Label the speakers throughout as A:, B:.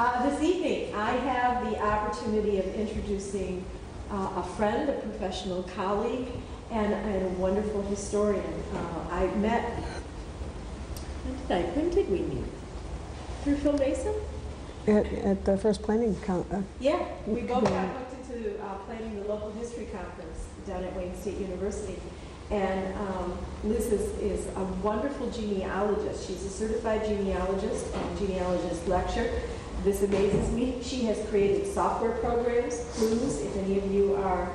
A: Uh, This evening, I have the opportunity of introducing uh, a friend, a professional colleague, and and a wonderful historian. Uh, I met, when did I, when did we meet? Through Phil Mason?
B: At, at the first planning count, uh,
A: Yeah, we both got hooked into uh, planning the local history conference down at Wayne State University. And um, Liz is, is a wonderful genealogist. She's a certified genealogist and genealogist lecturer. This amazes me. She has created software programs, Clooz, if any of you are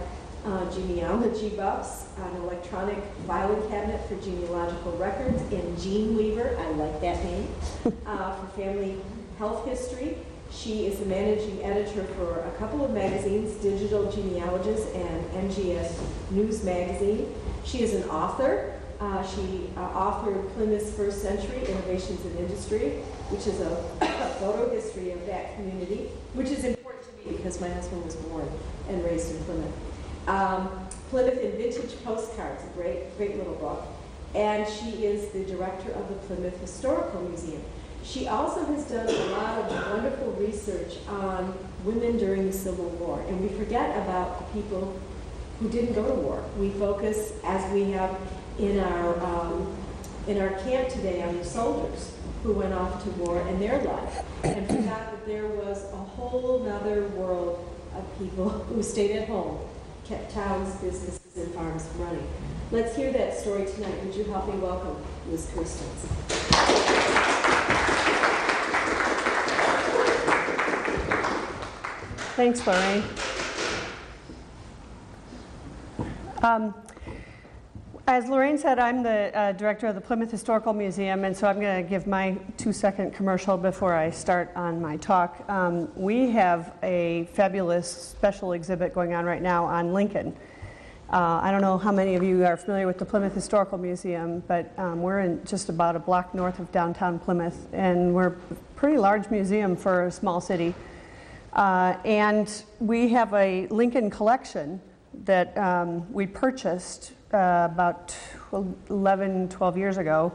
A: uh, genealogy buffs, an electronic filing cabinet for genealogical records, and Gene Weaver, I like that name, uh, for family health history. She is the managing editor for a couple of magazines, Digital Genealogist and MGS News Magazine. She is an author. Uh, she uh, authored Plymouth's First Century Innovators and Industry, which is a, a photo history of that community, which is important to me because my husband was born and raised in Plymouth. Um, Plymouth in Vintage Postcards, a great, great little book. And she is the director of the Plymouth Historical Museum. She also has done a lot of wonderful research on women during the Civil War, and we forget about the people who didn't go to war. We focus, as we have in our um, in our camp today, on the soldiers who went off to war and their life, and forgot that there was a whole other world of people who stayed at home, kept towns, businesses, and farms running. Let's hear that story tonight. Would you help me welcome Ms. Kerstens?
B: Thanks, Lorraine. Um, As Lorraine said, I'm the uh, director of the Plymouth Historical Museum, and so I'm going to give my two-second commercial before I start on my talk. Um, We have a fabulous special exhibit going on right now on Lincoln. Uh, I don't know how many of you are familiar with the Plymouth Historical Museum, but um, we're in just about a block north of downtown Plymouth, and we're a pretty large museum for a small city. Uh, and we have a Lincoln collection that um, we purchased uh, about 11, 12 years ago.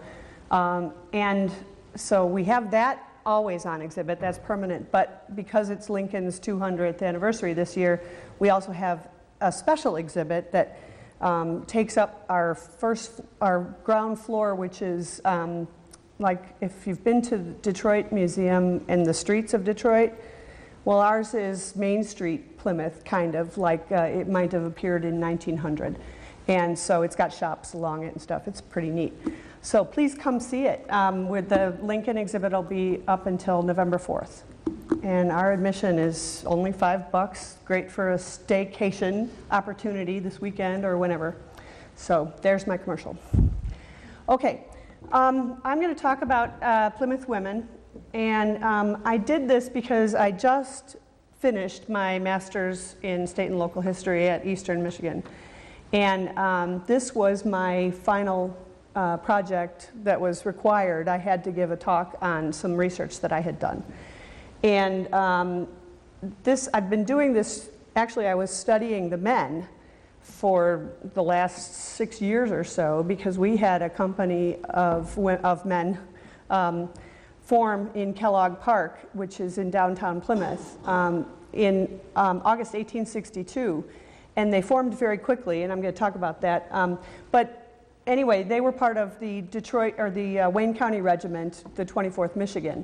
B: Um, and so we have that always on exhibit, that's permanent. But because it's Lincoln's 200th anniversary this year, we also have a special exhibit that um, takes up our first, our ground floor, which is um, like if you've been to the Detroit Museum in the streets of Detroit, well, ours is Main Street, Plymouth, kind of like uh, it might have appeared in 1900. And so it's got shops along it and stuff. It's pretty neat. So please come see it. Um, with the Lincoln exhibit will be up until November 4th. And our admission is only five bucks. Great for a staycation opportunity this weekend or whenever. So there's my commercial. Okay, um, I'm going to talk about uh, Plymouth women and um, I did this because I just finished my master's in state and local history at Eastern Michigan. And um, this was my final uh, project that was required. I had to give a talk on some research that I had done. And um, this, I've been doing this, actually, I was studying the men for the last six years or so because we had a company of, of men. Um, form in Kellogg Park, which is in downtown Plymouth, um, in um, August 1862. And they formed very quickly, and I'm going to talk about that. Um, but anyway, they were part of the Detroit or the uh, Wayne County Regiment, the 24th Michigan.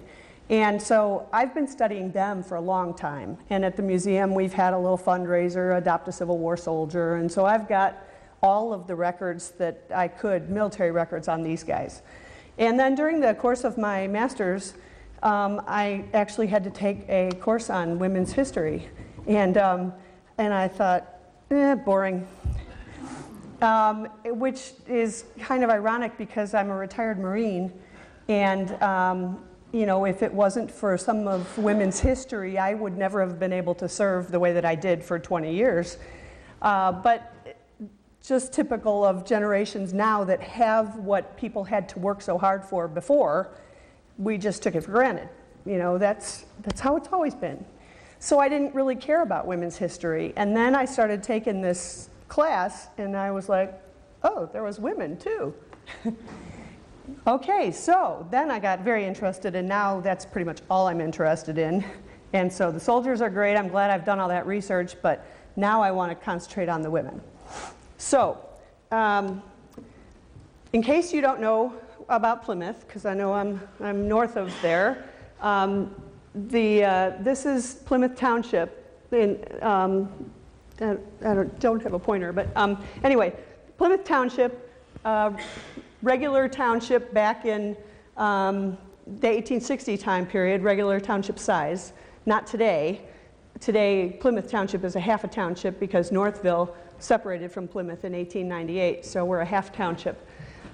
B: And so I've been studying them for a long time. And at the museum, we've had a little fundraiser, Adopt a Civil War Soldier. And so I've got all of the records that I could, military records on these guys. And then during the course of my master's, um, I actually had to take a course on women's history. And, um, and I thought, eh, boring. Um, which is kind of ironic because I'm a retired Marine. And, um, you know, if it wasn't for some of women's history, I would never have been able to serve the way that I did for 20 years. Uh, but just typical of generations now that have what people had to work so hard for before. We just took it for granted. You know, that's, that's how it's always been. So I didn't really care about women's history. And then I started taking this class, and I was like, oh, there was women too. okay, so then I got very interested, and now that's pretty much all I'm interested in And so the soldiers are great. I'm glad I've done all that research, but now I want to concentrate on the women. So, um, in case you don't know about Plymouth, because I know I'm, I'm north of there, um, the, uh, this is Plymouth Township. In, um, I don't, don't have a pointer, but um, anyway, Plymouth Township, uh, regular township back in um, the 1860 time period, regular township size, not today. Today, Plymouth Township is a half a township because Northville separated from Plymouth in 1898, so we're a half township.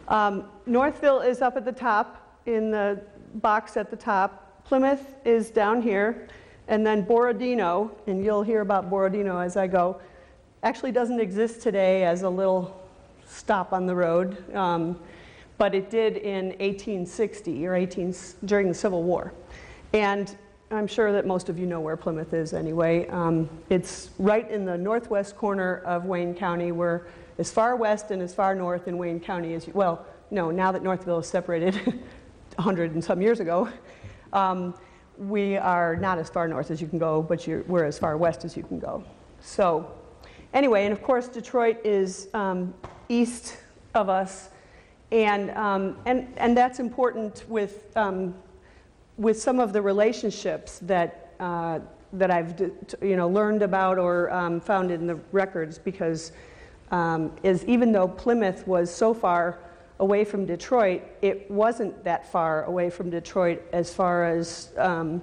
B: Um, Northville is up at the top in the box at the top. Plymouth is down here, and then Borodino, and you'll hear about Borodino as I go, actually doesn't exist today as a little stop on the road, um, but it did in 1860 or 18 during the Civil War. And I'm sure that most of you know where Plymouth is anyway. Um, it's right in the northwest corner of Wayne County. We're as far west and as far north in Wayne County as you, well, no, now that Northville is separated 100 and some years ago, um, we are not as far north as you can go, but we're as far west as you can go. So, anyway, and of course, Detroit is um, east of us, and, um, and, and that's important with um, with some of the relationships that, uh, that I've you know, learned about or um, found in the records because um, is even though Plymouth was so far away from Detroit, it wasn't that far away from Detroit as far as um,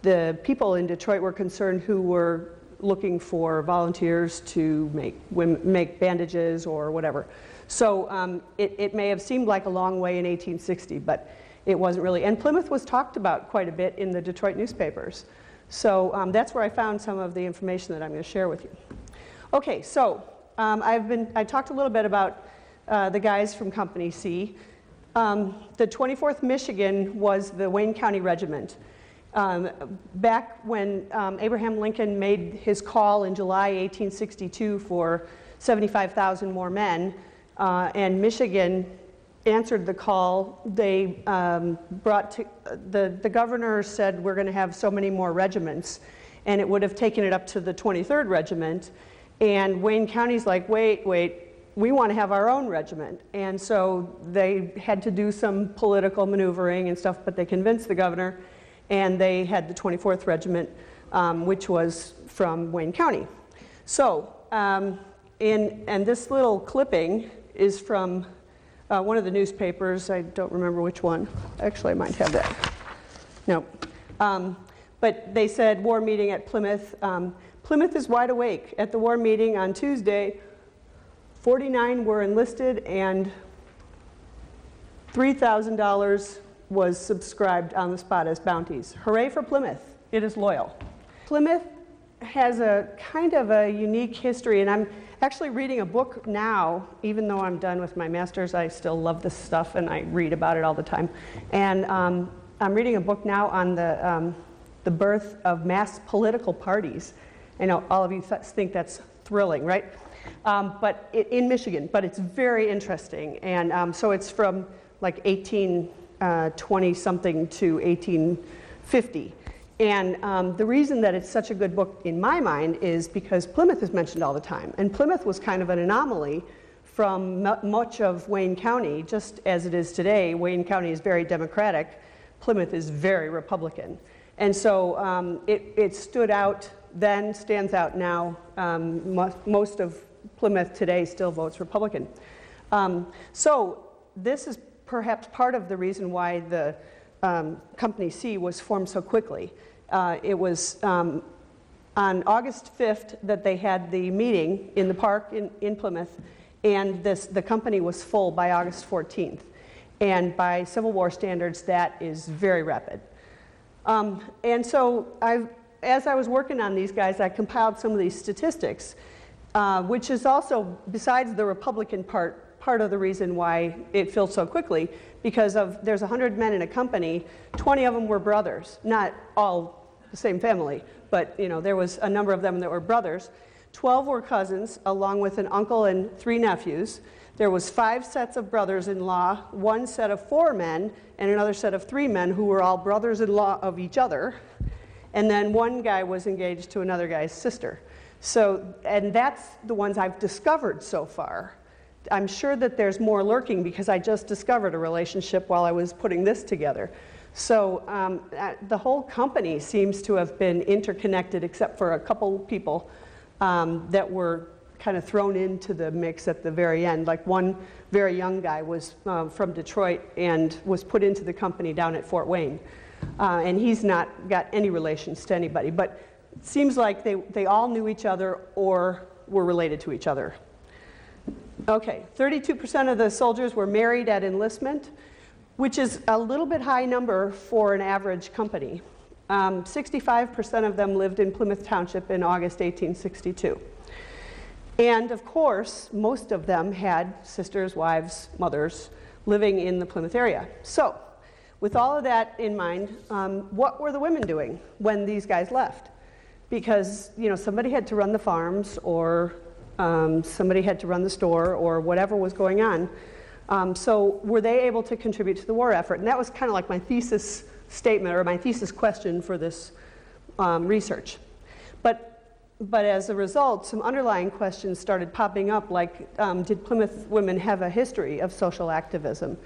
B: the people in Detroit were concerned who were looking for volunteers to make, make bandages or whatever. So um, it, it may have seemed like a long way in 1860, but it wasn't really. And Plymouth was talked about quite a bit in the Detroit newspapers. So um, that's where I found some of the information that I'm going to share with you. Okay, so um, I've been, I talked a little bit about uh, the guys from Company C. Um, the 24th Michigan was the Wayne County Regiment. Um, back when um, Abraham Lincoln made his call in July 1862 for 75,000 more men, uh, and Michigan answered the call. They um, brought to, the, the governor said, We're going to have so many more regiments. And it would have taken it up to the 23rd Regiment. And Wayne County's like, Wait, wait, we want to have our own regiment. And so they had to do some political maneuvering and stuff, but they convinced the governor, and they had the 24th Regiment, um, which was from Wayne County. So, um, in, and this little clipping is from uh, one of the newspapers. I don't remember which one. Actually, I might have that. No. Um, but they said war meeting at Plymouth. Um, Plymouth is wide awake. At the war meeting on Tuesday, 49 were enlisted and $3,000 was subscribed on the spot as bounties. Hooray for Plymouth. It is loyal. Plymouth has a kind of a unique history, and I'm actually reading a book now, even though I'm done with my master's, I still love this stuff and I read about it all the time. And um, I'm reading a book now on the, um, the birth of mass political parties. I know all of you th- think that's thrilling, right? Um, but it, in Michigan, but it's very interesting. And um, so it's from like 1820 uh, something to 1850. And um, the reason that it's such a good book in my mind is because Plymouth is mentioned all the time. And Plymouth was kind of an anomaly from much of Wayne County, just as it is today. Wayne County is very Democratic, Plymouth is very Republican. And so um, it, it, stood out then, stands out now. Um, most of Plymouth today still votes Republican. Um, so this is perhaps part of the reason why the um, Company C was formed so quickly. Uh, it was um, on August 5th that they had the meeting in the park in, in Plymouth, and this, the company was full by August 14th. And by Civil War standards, that is very rapid. Um, and so, i as I was working on these guys, I compiled some of these statistics, uh, which is also, besides the Republican part, part of the reason why it filled so quickly because of there's 100 men in a company 20 of them were brothers not all the same family but you know there was a number of them that were brothers. 12 were cousins along with an uncle and three nephews. There was five sets of brothers-in-law one set of four men and another set of three men who were all brothers-in-law of each other. And then one guy was engaged to another guy's sister. So, and that's the ones I've discovered so far. I'm sure that there's more lurking because I just discovered a relationship while I was putting this together. So um, uh, the whole company seems to have been interconnected, except for a couple people um, that were kind of thrown into the mix at the very end. Like one very young guy was uh, from Detroit and was put into the company down at Fort Wayne. Uh, and he's not got any relations to anybody. But it seems like they, they all knew each other or were related to each other. Okay, 32% of the soldiers were married at enlistment, which is a little bit high number for an average company. Um, 65% of them lived in Plymouth Township in August 1862. And of course, most of them had sisters, wives, mothers living in the Plymouth area. So, with all of that in mind, um, what were the women doing when these guys left? Because you know somebody had to run the farms, or um, somebody had to run the store, or whatever was going on. Um, so were they able to contribute to the war effort? And that was kind of like my thesis statement or my thesis question for this um, research. But but as a result, some underlying questions started popping up, like um, did Plymouth women have a history of social activism?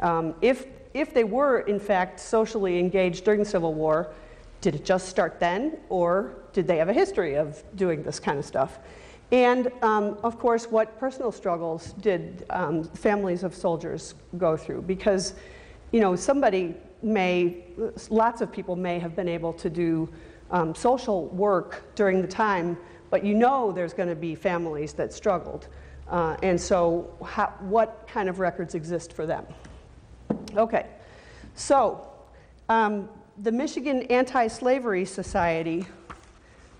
B: Um, if if they were, in fact, socially engaged during the Civil War, did it just start then, or did they have a history of doing this kind of stuff? And um, of course, what personal struggles did um, families of soldiers go through? Because, you know, somebody may, lots of people may have been able to do um, social work during the time, but you know there's going to be families that struggled. Uh, and so, how, what kind of records exist for them? Okay, so um, the Michigan Anti Slavery Society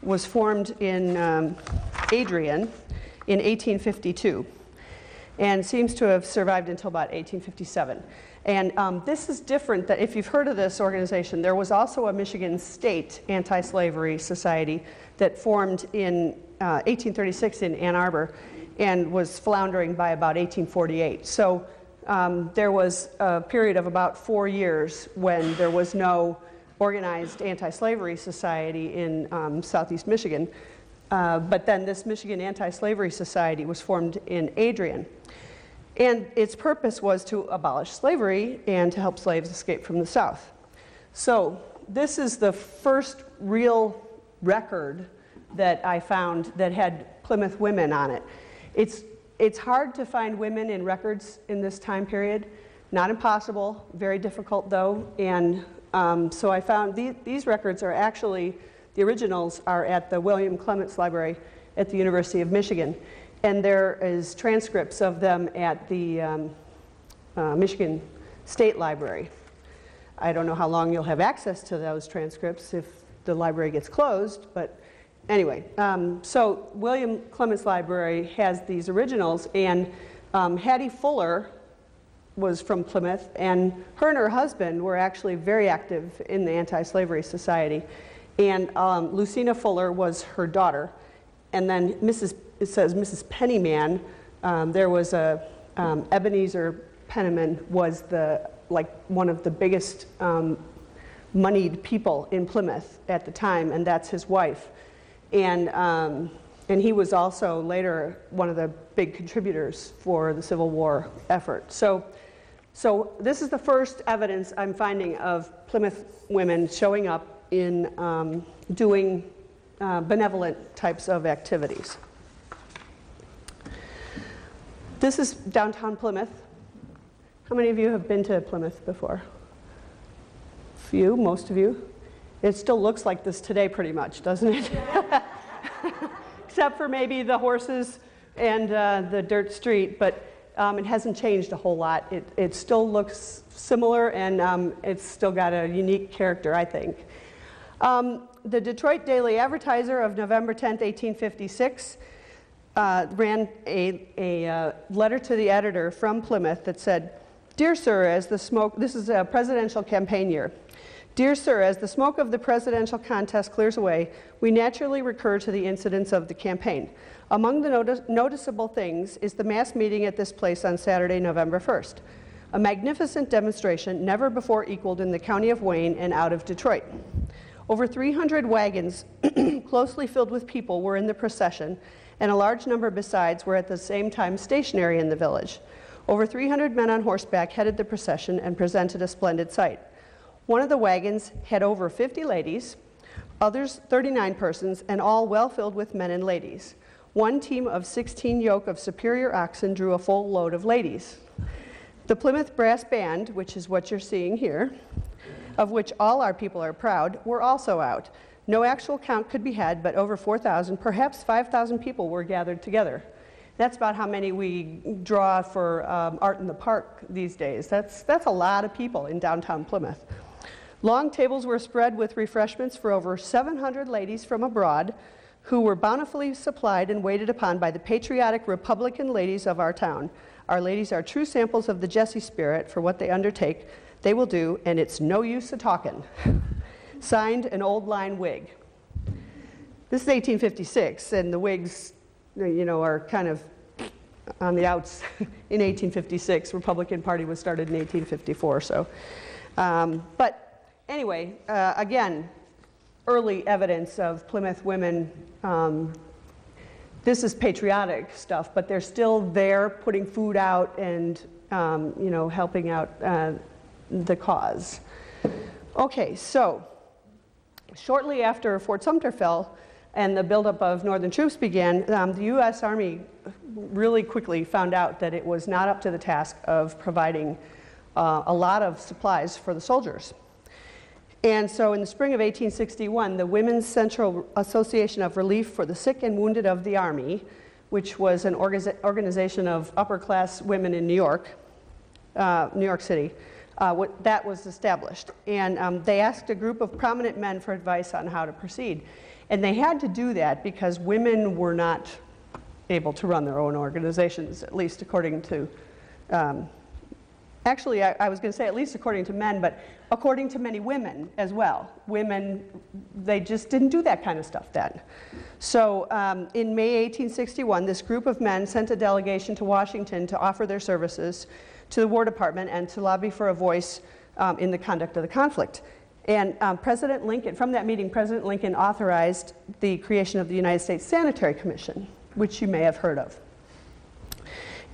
B: was formed in um, Adrian in 1852 and seems to have survived until about 1857. And um, this is different that if you've heard of this organization, there was also a Michigan State Anti Slavery Society that formed in uh, 1836 in Ann Arbor and was floundering by about 1848. So um, there was a period of about four years when there was no organized anti slavery society in um, southeast Michigan. Uh, but then this Michigan Anti Slavery Society was formed in Adrian. And its purpose was to abolish slavery and to help slaves escape from the South. So, this is the first real record that I found that had Plymouth women on it. It's it's hard to find women in records in this time period. Not impossible, very difficult though. And um, so I found the, these records are actually, the originals are at the William Clements Library at the University of Michigan. And there is transcripts of them at the um, uh, Michigan State Library. I don't know how long you'll have access to those transcripts if the library gets closed, but anyway, um, so William Clements Library has these originals, and um, Hattie Fuller was from Plymouth, and her and her husband were actually very active in the Anti Slavery Society. And um, Lucina Fuller was her daughter. And then Mrs. It says Mrs. Penniman. Um, there was a um, Ebenezer Penniman was the like one of the biggest um, moneyed people in Plymouth at the time, and that's his wife. And, um, and he was also later one of the big contributors for the Civil War effort. So, so this is the first evidence I'm finding of Plymouth women showing up in um, doing uh, benevolent types of activities. This is downtown Plymouth. How many of you have been to Plymouth before? Few, most of you. It still looks like this today, pretty much, doesn't it? Except for maybe the horses and uh, the dirt street, but um, it hasn't changed a whole lot. It, it still looks similar and um, it's still got a unique character, I think. Um, the Detroit Daily Advertiser of November 10, 1856, uh, ran a, a uh, letter to the editor from Plymouth that said, Dear Sir, as the smoke, this is a presidential campaign year. Dear Sir, as the smoke of the presidential contest clears away, we naturally recur to the incidents of the campaign. Among the notice noticeable things is the mass meeting at this place on Saturday, November 1st. A magnificent demonstration never before equaled in the county of Wayne and out of Detroit. Over 300 wagons, closely filled with people, were in the procession, and a large number besides were at the same time stationary in the village. Over 300 men on horseback headed the procession and presented a splendid sight. One of the wagons had over 50 ladies, others 39 persons, and all well filled with men and ladies. One team of 16 yoke of superior oxen drew a full load of ladies. The Plymouth Brass Band, which is what you're seeing here, of which all our people are proud, were also out. No actual count could be had, but over 4,000, perhaps 5,000 people were gathered together. That's about how many we draw for um, Art in the Park these days. That's, that's a lot of people in downtown Plymouth. Long tables were spread with refreshments for over 700 ladies from abroad who were bountifully supplied and waited upon by the patriotic Republican ladies of our town. Our ladies are true samples of the Jessie spirit for what they undertake, they will do, and it's no use a talking. Signed, an old line Whig. This is 1856, and the Whigs, you know, are kind of on the outs in 1856. Republican Party was started in 1854, so. Um, but anyway, uh, again, early evidence of Plymouth women. Um, this is patriotic stuff, but they're still there putting food out and um, you know helping out uh, the cause. Okay, so shortly after Fort Sumter fell and the buildup of Northern troops began, um, the U.S. Army really quickly found out that it was not up to the task of providing uh, a lot of supplies for the soldiers. And so in the spring of 1861, the Women's Central Association of Relief for the Sick and Wounded of the Army, which was an organization of upper class women in New York, uh, New York City, uh, what, that was established. And um, they asked a group of prominent men for advice on how to proceed. And they had to do that because women were not able to run their own organizations, at least according to um, actually, I, I was going to say at least according to men, but according to many women as well. Women, they just didn't do that kind of stuff then. So um, in May 1861, this group of men sent a delegation to Washington to offer their services to the War Department and to lobby for a voice um, in the conduct of the conflict. And um, President Lincoln, from that meeting, President Lincoln authorized the creation of the United States Sanitary Commission, which you may have heard of.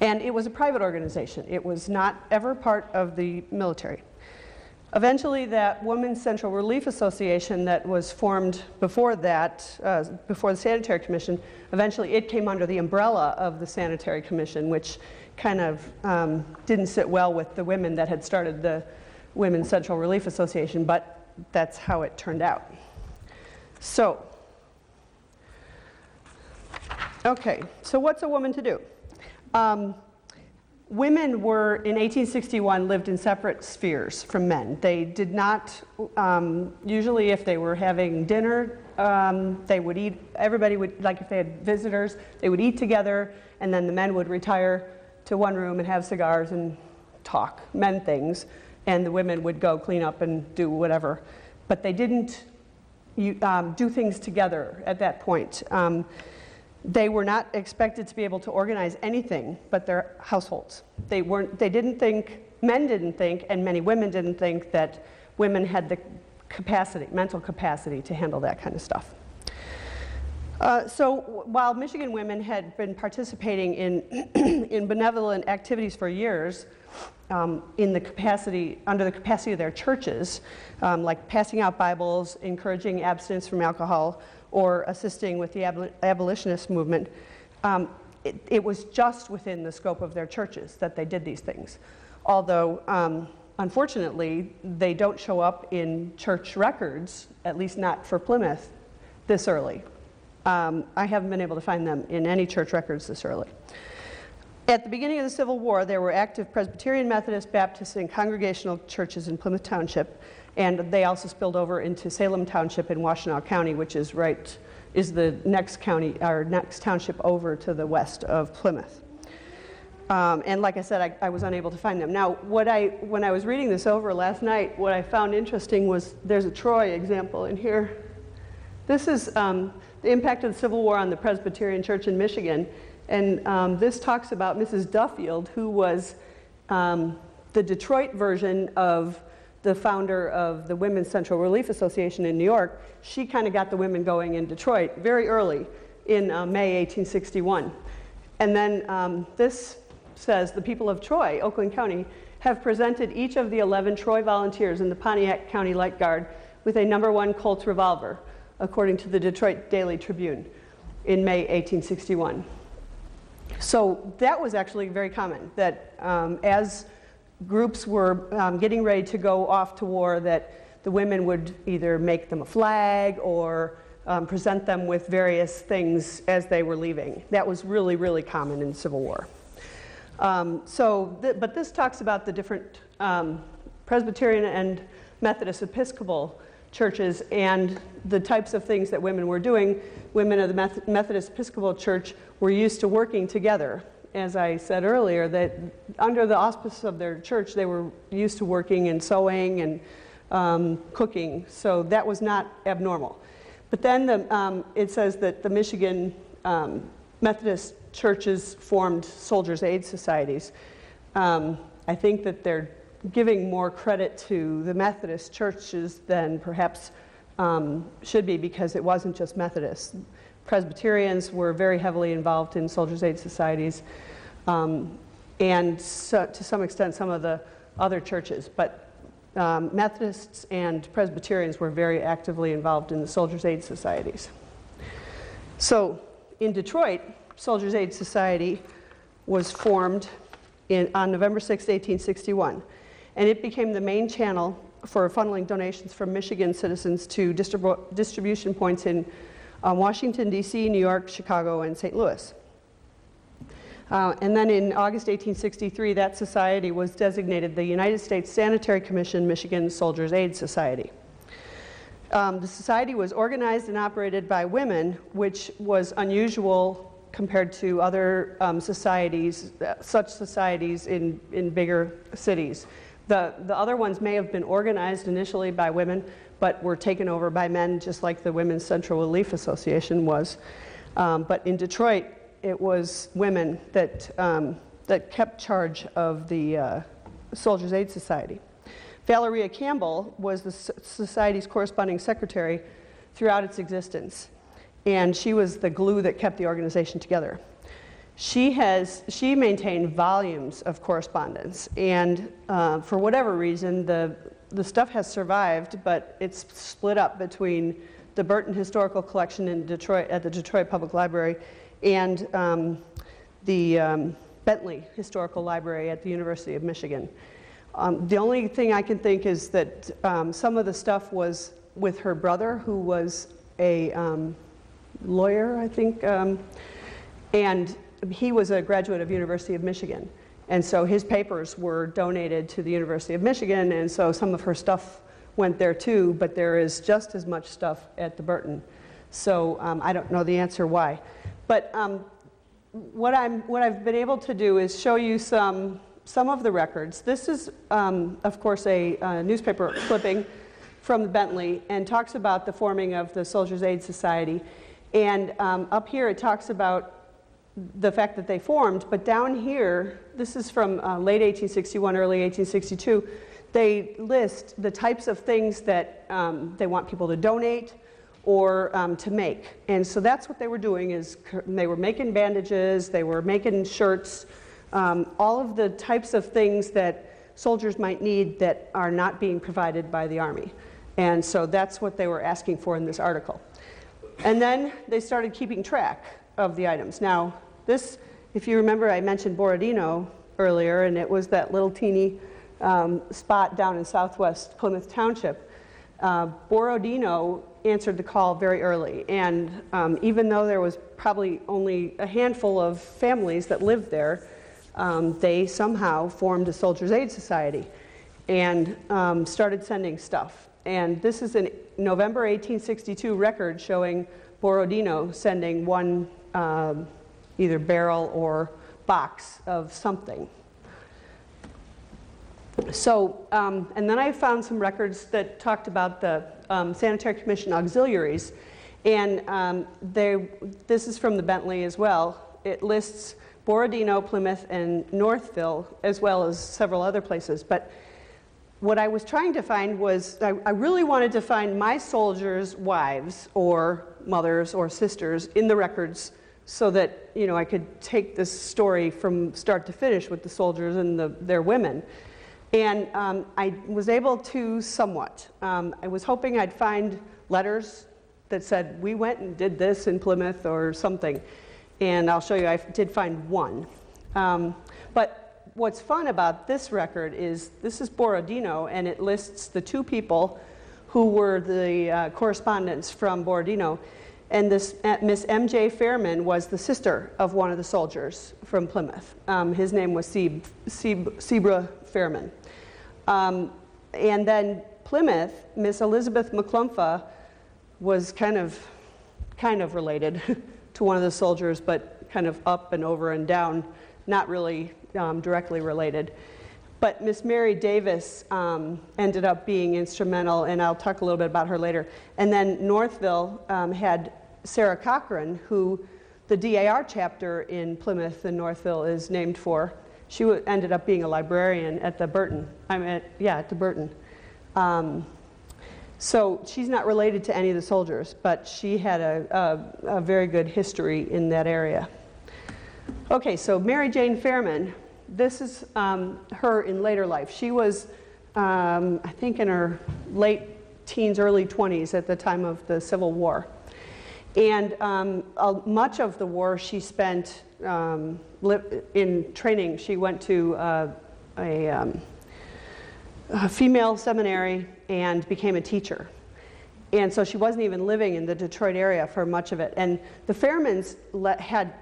B: And it was a private organization. It was not ever part of the military. Eventually, that Women's Central Relief Association that was formed before that, uh, before the Sanitary Commission, eventually it came under the umbrella of the Sanitary Commission, which kind of um, didn't sit well with the women that had started the Women's Central Relief Association, but that's how it turned out. So, okay, so what's a woman to do? Um, women were, in 1861, lived in separate spheres from men. They did not, um, usually if they were having dinner, um, they would eat, everybody would, like if they had visitors, they would eat together, and then the men would retire to one room and have cigars and talk, men things, and the women would go clean up and do whatever. But they didn't you, um, do things together at that point. Um, they were not expected to be able to organize anything but their households. They, weren't, they didn't think, men didn't think, and many women didn't think that women had the capacity, mental capacity to handle that kind of stuff. Uh, so while Michigan women had been participating in, in benevolent activities for years, um, in the capacity, under the capacity of their churches, um, like passing out Bibles, encouraging abstinence from alcohol, or assisting with the abolitionist movement, um, it, it, was just within the scope of their churches that they did these things. Although, um, unfortunately, they don't show up in church records, at least not for Plymouth, this early. Um, I haven't been able to find them in any church records this early. At the beginning of the Civil War, there were active Presbyterian, Methodist, Baptist, and Congregational churches in Plymouth Township. And they also spilled over into Salem Township in Washtenaw County, which is right, is the next county, or next township over to the west of Plymouth. Um, and like I said, I, I, was unable to find them. Now, what I, when I was reading this over last night, what I found interesting was there's a Troy example in here. This is um, the impact of the Civil War on the Presbyterian Church in Michigan. And um, this talks about Mrs. Duffield, who was um, the Detroit version of the founder of the Women's Central Relief Association in New York, she kind of got the women going in Detroit very early in uh, May 1861. And then um, this says the people of Troy, Oakland County, have presented each of the 11 Troy volunteers in the Pontiac County Light Guard with a number one Colt revolver, according to the Detroit Daily Tribune in May 1861. So that was actually very common, that um, as groups were um, getting ready to go off to war, that the women would either make them a flag or um, present them with various things as they were leaving. That was really, really common in Civil War. Um, so, th- but this talks about the different um, Presbyterian and Methodist Episcopal churches and the types of things that women were doing. Women of the Meth- Methodist Episcopal Church were used to working together. As I said earlier, that under the auspices of their church, they were used to working and sewing and um, cooking, so that was not abnormal. But then the, um, it says that the Michigan um, Methodist churches formed soldiers' aid societies. Um, I think that they're giving more credit to the Methodist churches than perhaps um, should be because it wasn't just Methodists. Presbyterians were very heavily involved in soldiers' aid societies, um, and so, to some extent, some of the other churches. But um, Methodists and Presbyterians were very actively involved in the soldiers' aid societies. So in Detroit, Soldiers' Aid Society was formed in, on November 6, 1861, and it became the main channel for funneling donations from Michigan citizens to distribu- distribution points in uh, Washington, D.C., New York, Chicago, and St. Louis. Uh, and then in August 1863, that society was designated the United States Sanitary Commission Michigan Soldiers' Aid Society. Um, the society was organized and operated by women, which was unusual compared to other um, societies, uh, such societies in, in bigger cities. The, the other ones may have been organized initially by women, but were taken over by men, just like the Women's Central Relief Association was. Um, but in Detroit, it was women that, um, that kept charge of the uh, Soldiers' Aid Society. Valeria Campbell was the society's corresponding secretary throughout its existence, and she was the glue that kept the organization together. She has she maintained volumes of correspondence, and uh, for whatever reason, the the stuff has survived, but it's split up between the Burton Historical Collection in Detroit at the Detroit Public Library and um, the um, Bentley Historical Library at the University of Michigan. Um, the only thing I can think is that um, some of the stuff was with her brother, who was a um, lawyer, I think, um, and he was a graduate of University of Michigan. And so his papers were donated to the University of Michigan, and so some of her stuff went there too, but there is just as much stuff at the Burton. So um, I don't know the answer why. But um, what, I'm, what I've been able to do is show you some, some of the records. This is, um, of course, a, a, newspaper clipping from the Bentley and talks about the forming of the Soldiers' Aid Society. And um, up here it talks about the fact that they formed, but down here, this is from uh, late 1861, early 1862, they list the types of things that um, they want people to donate, or um, to make. And so that's what they were doing is they were making bandages, they were making shirts, um, all of the types of things that soldiers might need that are not being provided by the Army. And so that's what they were asking for in this article. And then they started keeping track of the items. Now, this, if you remember, I mentioned Borodino earlier, and it was that little teeny um, spot down in southwest Plymouth Township. Uh, Borodino answered the call very early. And um, even though there was probably only a handful of families that lived there, um, they somehow formed a Soldiers' Aid Society and um, started sending stuff. And this is a November 1862 record showing Borodino sending one um, either barrel or box of something. So, um, and then I found some records that talked about the um, Sanitary Commission auxiliaries. And um, they, this is from the Bentley as well. It lists Borodino, Plymouth, and Northville, as well as several other places. But what I was trying to find was I, I really wanted to find my soldiers' wives or mothers or sisters in the records so that you know I could take this story from start to finish with the soldiers and the, their women. And um, I was able to somewhat. Um, I was hoping I'd find letters that said, we went and did this in Plymouth or something. And I'll show you, I did find one. Um, but what's fun about this record is this is Borodino, and it lists the two people who were the uh, correspondents from Borodino. And this uh, Miss M.J. Fairman was the sister of one of the soldiers from Plymouth. Um, his name was Seb, Seb, Sebra Fairman. Um, and then Plymouth, Miss Elizabeth McClumpha was kind of, kind of related to one of the soldiers, but kind of up and over and down, not really um, directly related. But Miss Mary Davis um, ended up being instrumental, and I'll talk a little bit about her later. And then Northville um, had Sarah Cochrane, who the DAR chapter in Plymouth and Northville is named for. She ended up being a librarian at the Burton. I'm at yeah at the Burton. Um, so she's not related to any of the soldiers, but she had a, a, a very good history in that area. Okay, so Mary Jane Fairman. This is um, her in later life. She was, um, I think, in her late teens, early 20s at the time of the Civil War. And um, uh, much of the war she spent um, in training. She went to uh, a, um, a, female seminary and became a teacher. And so she wasn't even living in the Detroit area for much of it. And the Fairmans had,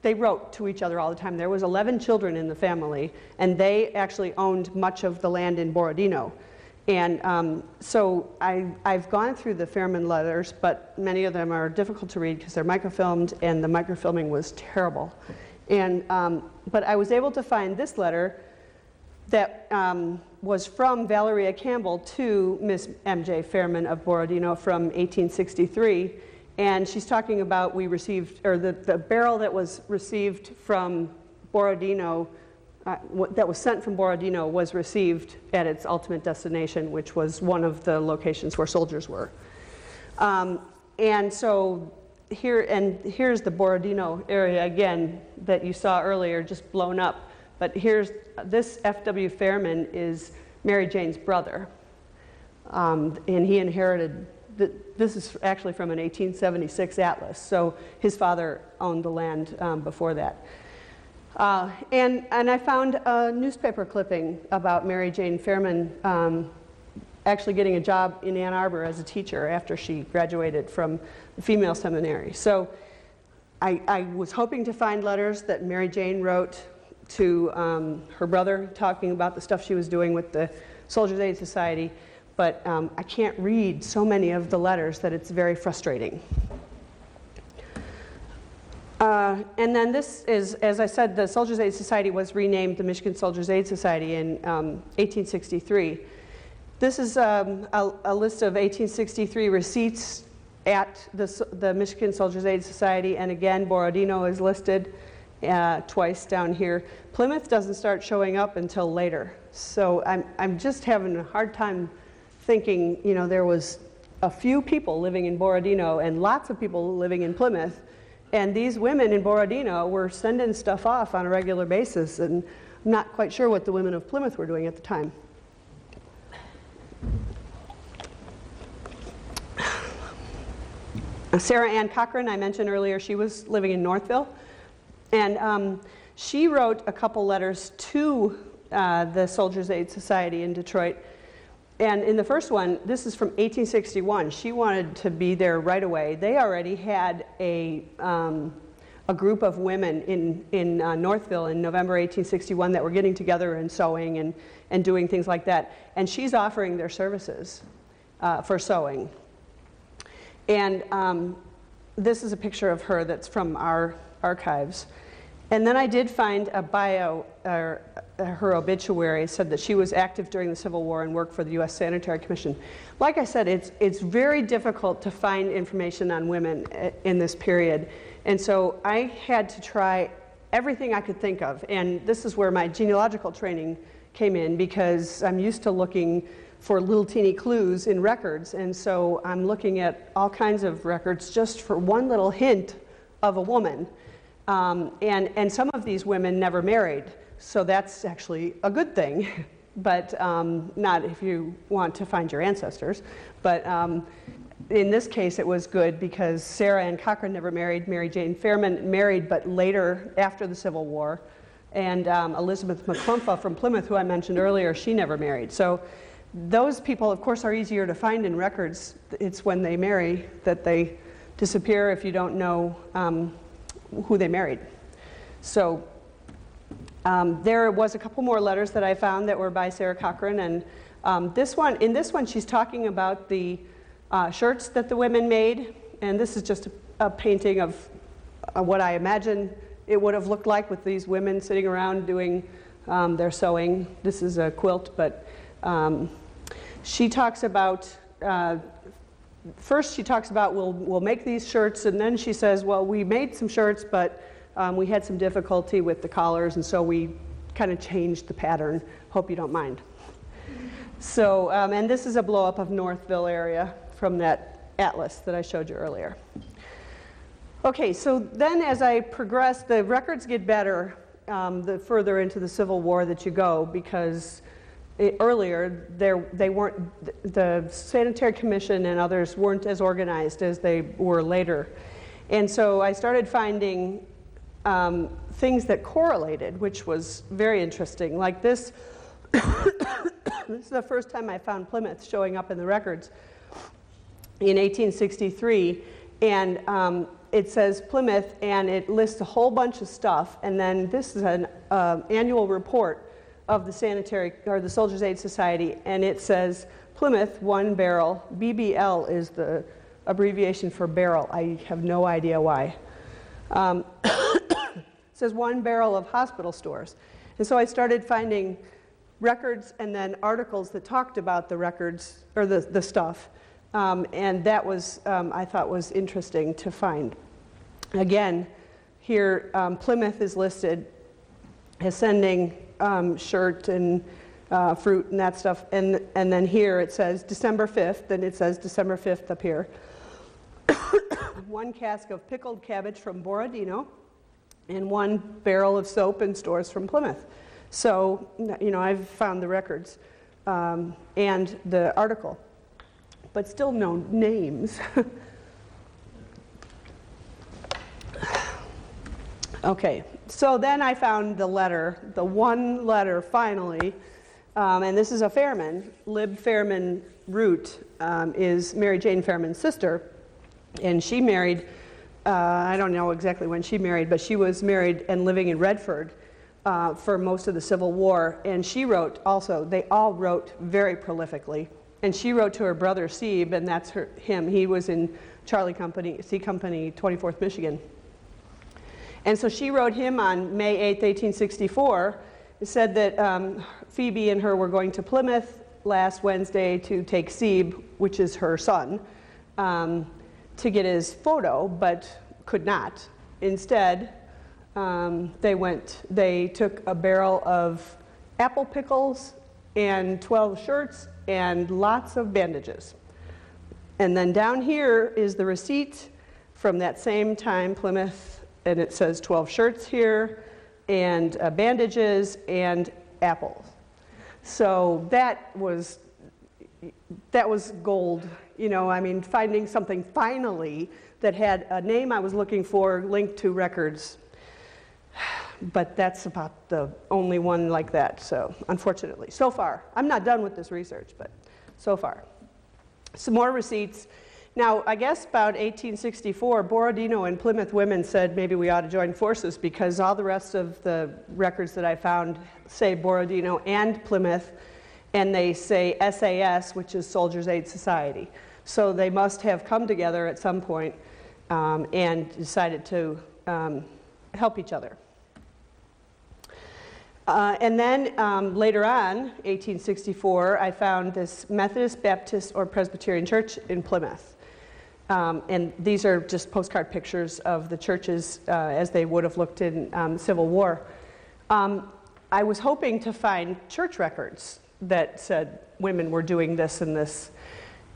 B: they wrote to each other all the time. There was 11 children in the family, and they actually owned much of the land in Borodino. And um, so I, have gone through the Fairman letters, but many of them are difficult to read because they're microfilmed, and the microfilming was terrible. And, um, but I was able to find this letter that um, was from Valeria Campbell to Miss M.J. Fairman of Borodino from 1863. And she's talking about we received, or the, the barrel that was received from Borodino uh, that was sent from Borodino was received at its ultimate destination, which was one of the locations where soldiers were. Um, and so here, and here's the Borodino area again that you saw earlier, just blown up. But here's this F.W. Fairman is Mary Jane's brother, um, and he inherited. The, this is actually from an 1876 atlas. So his father owned the land um, before that. Uh, and, and I found a newspaper clipping about Mary Jane Fairman um, actually getting a job in Ann Arbor as a teacher after she graduated from the female seminary. So I, I was hoping to find letters that Mary Jane wrote to um, her brother talking about the stuff she was doing with the Soldiers Aid Society, but um, I can't read so many of the letters that it's very frustrating. Uh, and then this is, as I said, the Soldiers Aid Society was renamed the Michigan Soldiers Aid Society in um, 1863. This is um, a, a, list of 1863 receipts at the, the Michigan Soldiers Aid Society, and again, Borodino is listed uh, twice down here. Plymouth doesn't start showing up until later. So I'm, I'm just having a hard time thinking, you know, there was a few people living in Borodino and lots of people living in Plymouth and these women in Borodino were sending stuff off on a regular basis, and I'm not quite sure what the women of Plymouth were doing at the time. Sarah Ann Cochrane, I mentioned earlier, she was living in Northville. And um, she wrote a couple letters to uh, the Soldiers Aid Society in Detroit and in the first one, this is from 1861. She wanted to be there right away. They already had a, um, a group of women in, in uh, Northville in November 1861 that were getting together and sewing and, and doing things like that. And she's offering their services uh, for sewing. And um, this is a picture of her that's from our archives. And then I did find a bio, her obituary said that she was active during the Civil War and worked for the U.S. Sanitary Commission. Like I said, it's, it's very difficult to find information on women uh, in this period. And so I had to try everything I could think of. And this is where my genealogical training came in because I'm used to looking for little teeny clues in records. And so I'm looking at all kinds of records just for one little hint of a woman. Um, and, and some of these women never married. So that's actually a good thing, but um, not if you want to find your ancestors. But um, in this case, it was good because Sarah Ann Cochrane never married. Mary Jane Fairman married, but later, after the Civil War. And um, Elizabeth McClumpha from Plymouth, who I mentioned earlier, she never married. So those people, of course, are easier to find in records. It's when they marry that they disappear if you don't know um, who they married. So um, there was a couple more letters that I found that were by Sarah Cochrane, and um, this one, in this one, she's talking about the uh, shirts that the women made, and this is just a, a painting of uh, what I imagine it would have looked like with these women sitting around doing um, their sewing. This is a quilt, but um, she talks about. Uh, first, she talks about we'll, we'll make these shirts, and then she says, well, we made some shirts, but um, we had some difficulty with the collars, and so we kind of changed the pattern. Hope you don't mind. So, um, and this is a blow up of Northville area from that atlas that I showed you earlier. Okay, so then as I progress, the records get better um, the further into the Civil War that you go because it, earlier there, they weren't, the Sanitary Commission and others weren't as organized as they were later. And so I started finding um, things that correlated, which was very interesting. Like this, this is the first time I found Plymouth showing up in the records in 1863. And um, it says Plymouth, and it lists a whole bunch of stuff. And then this is an uh, annual report of the sanitary or the Soldiers Aid Society, and it says Plymouth one barrel. BBL is the abbreviation for barrel. I have no idea why. Um, says one barrel of hospital stores. And so I started finding records and then articles that talked about the records or the, the stuff. Um, and that was, um, I thought, was interesting to find. Again, here um, Plymouth is listed as sending um, shirt and uh, fruit and that stuff. And, and then here it says December 5th, and it says December 5th up here. one cask of pickled cabbage from Borodino and one barrel of soap in stores from Plymouth. So, you know, I've found the records um, and the article, but still no names. okay, so then I found the letter, the one letter finally, um, and this is a Fairman. Lib Fairman Root um, is Mary Jane Fairman's sister, and she married uh, I don't know exactly when she married, but she was married and living in Redford uh, for most of the Civil War. And she wrote also, they all wrote very prolifically. And she wrote to her brother Sebe, and that's her, him. He was in Charlie Company, C Company, 24th Michigan. And so she wrote him on May 8, 1864. Said that um, Phoebe and her were going to Plymouth last Wednesday to take Sebe, which is her son. Um, to get his photo, but could not. Instead, um, they went, they took a barrel of apple pickles and 12 shirts and lots of bandages. And then down here is the receipt from that same time, Plymouth, and it says 12 shirts here and uh, bandages and apples. So that was that was gold you know, I mean, finding something finally that had a name I was looking for linked to records. But that's about the only one like that, so unfortunately, so far. I'm not done with this research, but so far. Some more receipts. Now, I guess about 1864, Borodino and Plymouth women said maybe we ought to join forces because all the rest of the records that I found say Borodino and Plymouth and they say SAS, which is Soldiers Aid Society. So they must have come together at some point, um, and decided to um, help each other. Uh, and then um, later on, 1864, I found this Methodist, Baptist, or Presbyterian church in Plymouth. Um, and these are just postcard pictures of the churches uh, as they would have looked in um, Civil War. Um, I was hoping to find church records that said women were doing this and this.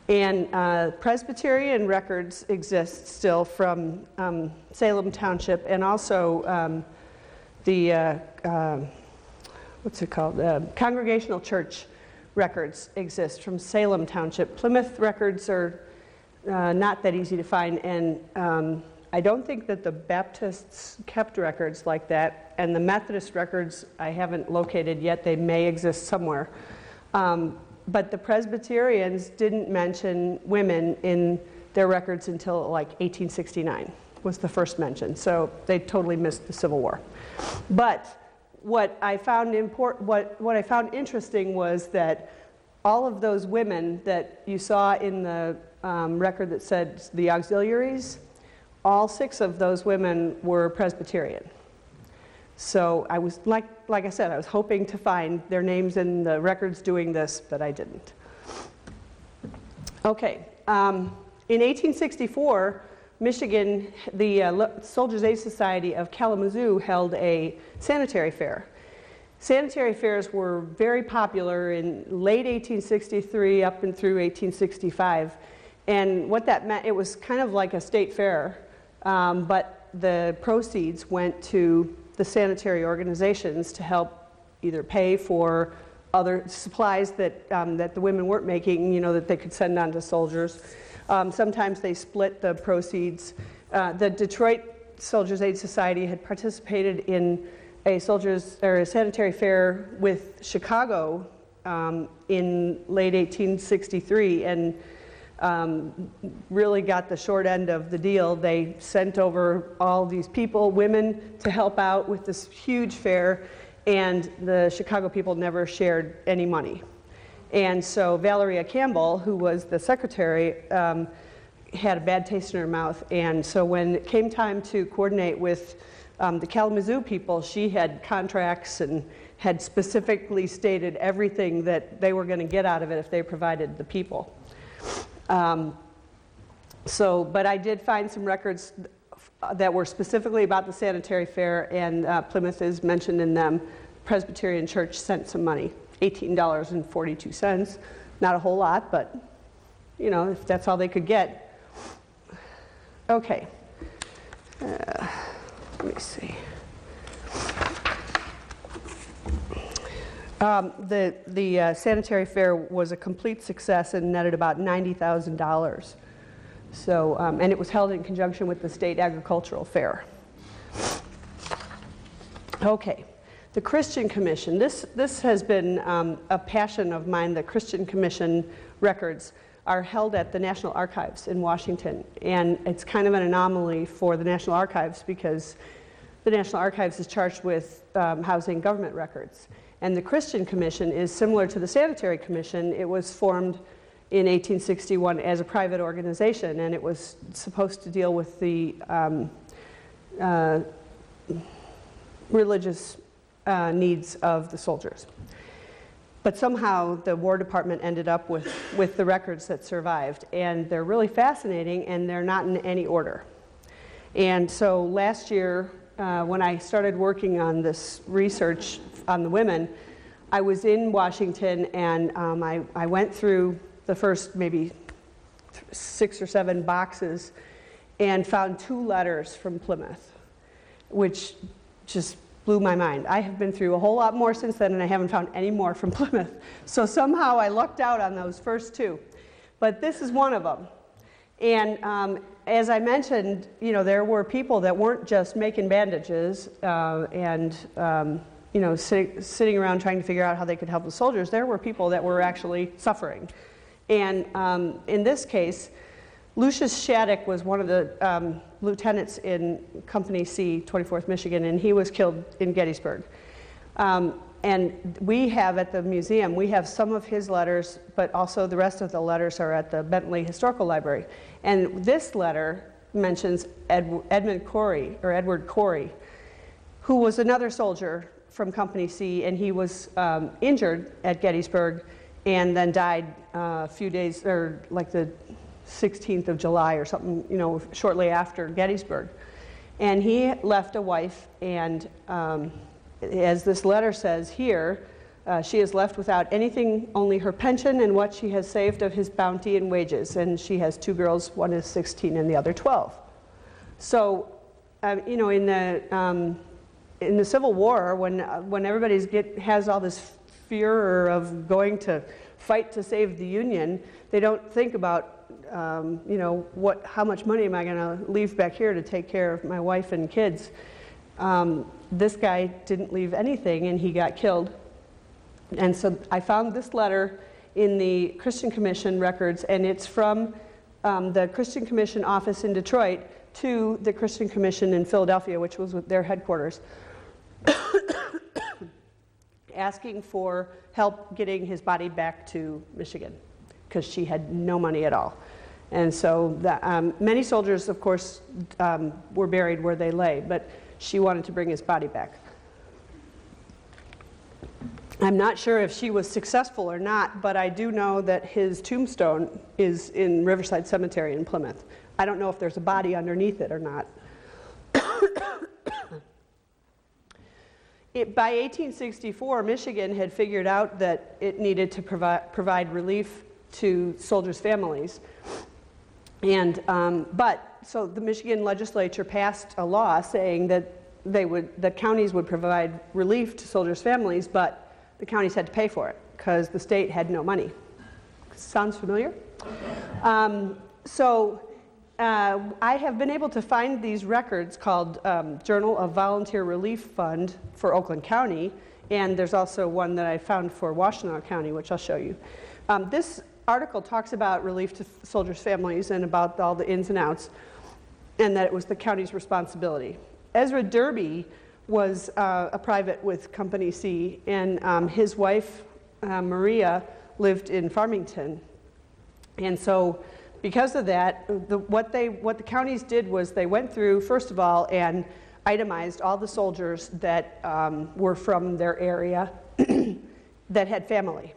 B: And uh, Presbyterian records exist still from um, Salem Township and also um, the, uh, uh, what's it called? Uh, Congregational Church records exist from Salem Township. Plymouth records are uh, not that easy to find, and um, I don't think that the Baptists kept records like that, and the Methodist records I haven't located yet. They may exist somewhere. Um, but the Presbyterians didn't mention women in their records until like 1869 was the first mention. So they totally missed the Civil War. But what I found import, what, what I found interesting was that all of those women that you saw in the um, record that said the auxiliaries, all six of those women were Presbyterian. So I was, like, like I said, I was hoping to find their names in the records doing this, but I didn't. Okay, um, in 1864, Michigan, the uh, Soldiers Aid Society of Kalamazoo held a sanitary fair. Sanitary fairs were very popular in late 1863 up and through 1865. And what that meant, it was kind of like a state fair, um, but the proceeds went to the sanitary organizations to help either pay for other supplies that, um, that the women weren't making, you know, that they could send on to soldiers. Um, sometimes they split the proceeds. Uh, the Detroit Soldiers Aid Society had participated in a soldiers or a sanitary fair with Chicago um, in late 1863 and um, really got the short end of the deal. They sent over all these people, women, to help out with this huge fair, and the Chicago people never shared any money. And so Valeria Campbell, who was the secretary, um, had a bad taste in her mouth. And so when it came time to coordinate with um, the Kalamazoo people, she had contracts and had specifically stated everything that they were going to get out of it if they provided the people. Um, so, but I did find some records that were specifically about the sanitary fair, and uh, Plymouth is mentioned in them. Presbyterian Church sent some money, $18.42. Not a whole lot, but you know, if that's all they could get. Okay. Uh, let me see. Um, the the uh, sanitary fair was a complete success and netted about $90,000. So, um, and it was held in conjunction with the state agricultural fair. Okay, the Christian Commission. This, this has been um, a passion of mine. The Christian Commission records are held at the National Archives in Washington. And it's kind of an anomaly for the National Archives because the National Archives is charged with um, housing government records. And the Christian Commission is similar to the Sanitary Commission. It was formed in 1861 as a private organization, and it was supposed to deal with the um, uh, religious uh, needs of the soldiers. But somehow the War Department ended up with, with the records that survived, and they're really fascinating, and they're not in any order. And so last year, uh, when I started working on this research on the women, I was in Washington and um, I, I went through the first maybe six or seven boxes and found two letters from Plymouth, which just blew my mind. I have been through a whole lot more since then and I haven't found any more from Plymouth. So somehow I lucked out on those first two. But this is one of them. And um, as I mentioned, you know, there were people that weren't just making bandages uh, and um, you know, sit, sitting around trying to figure out how they could help the soldiers, there were people that were actually suffering. And um, in this case, Lucius Shattuck was one of the um, lieutenants in Company C, 24th Michigan, and he was killed in Gettysburg. Um, and we have at the museum, we have some of his letters, but also the rest of the letters are at the Bentley Historical Library. And this letter mentions Ed, Edmund Corey, or Edward Corey, who was another soldier from Company C, and he was um, injured at Gettysburg and then died uh, a few days, or like the 16th of July or something, you know, shortly after Gettysburg. And he left a wife and um, as this letter says here, uh, she is left without anything, only her pension and what she has saved of his bounty and wages. And she has two girls, one is 16 and the other 12. So, uh, you know, in the, um, in the Civil War, when, uh, when everybody get, has all this fear of going to fight to save the Union, they don't think about, um, you know, what, how much money am I going to leave back here to take care of my wife and kids. Um, this guy didn't leave anything and he got killed. And so I found this letter in the Christian Commission records, and it's from um, the Christian Commission office in Detroit to the Christian Commission in Philadelphia, which was their headquarters, asking for help getting his body back to Michigan because she had no money at all. And so the, um, many soldiers, of course, um, were buried where they lay, but she wanted to bring his body back. I'm not sure if she was successful or not, but I do know that his tombstone is in Riverside Cemetery in Plymouth. I don't know if there's a body underneath it or not. it, by 1864, Michigan had figured out that it needed to provi- provide relief to soldiers' families. And, um, but, so the Michigan legislature passed a law saying that they would, that counties would provide relief to soldiers' families, but the counties had to pay for it because the state had no money. Sounds familiar? Um, so uh, I have been able to find these records called um, Journal of Volunteer Relief Fund for Oakland County, and there's also one that I found for Washtenaw County, which I'll show you. Um, this article talks about relief to soldiers' families and about all the ins and outs, and that it was the county's responsibility. Ezra Derby was uh, a private with Company C, and um, his wife, uh, Maria, lived in Farmington. And so, because of that, the, what, they, what the counties did was they went through, first of all, and itemized all the soldiers that um, were from their area that had family.